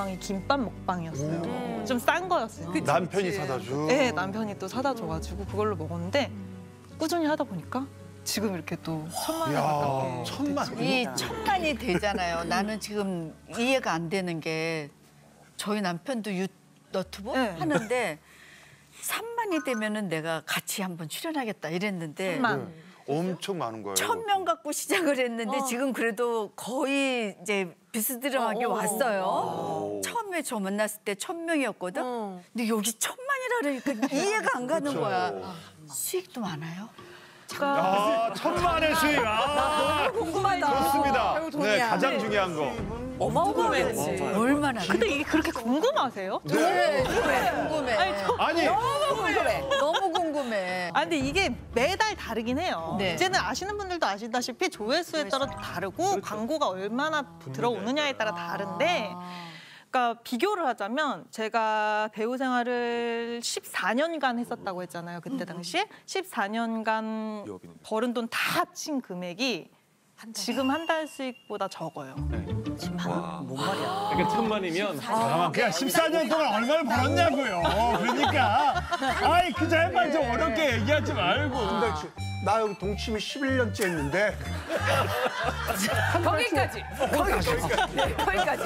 먹방이 김밥 먹방이었어요. 좀 싼 거였어요. 남편이 사다 줘. 네, 남편이 또 사다 줘가지고 그걸로 먹었는데 꾸준히 하다 보니까 지금 이렇게 또 천만 원 야, 가깝게 천만. 이 천만이 되잖아요. 나는 지금 이해가 안 되는 게 저희 남편도 유 너튜브 네. 하는데 3만이 되면은 내가 같이 한번 출연하겠다 이랬는데 천만. 엄청 많은 거예요. 천 명 갖고 시작을 했는데 지금 그래도 거의 이제 비스듬하게 왔어요. 처음에 저 만났을 때 천 명이었거든. 근데 여기 천만이라 그러니까 이해가 안 가는 거야. 수익도 많아요? 아, 천만의 수익. 아, 궁금하다. 좋습니다. 네. 가장 중요한 거. 어마어마했지. 얼마나? 근데 이게 그렇게 궁금하세요? 네, 궁금해. 궁금해. 아니, 궁금해. 너무 궁금해. 아 근데 이게 매달 다르긴 해요. 네. 이제는 아시는 분들도 아시다시피 조회수에 따라 다르고 광고가 얼마나 들어오느냐에 따라 다른데 그러니까 비교를 하자면 제가 배우 생활을 14년간 했었다고 했잖아요. 그때 당시에 14년간 벌은 돈 다 합친 금액이 지금 한 달 수익보다 적어요. 그러니까 천만이면 잠깐만 그냥 14년 동안 얼마를 벌었냐고요. 아이 그 잘만 좀 어렵게 얘기하지 말고. 근데 지- 나 여기 동치미 11년째 했는데 거기까지. 거기까지. 거기까지.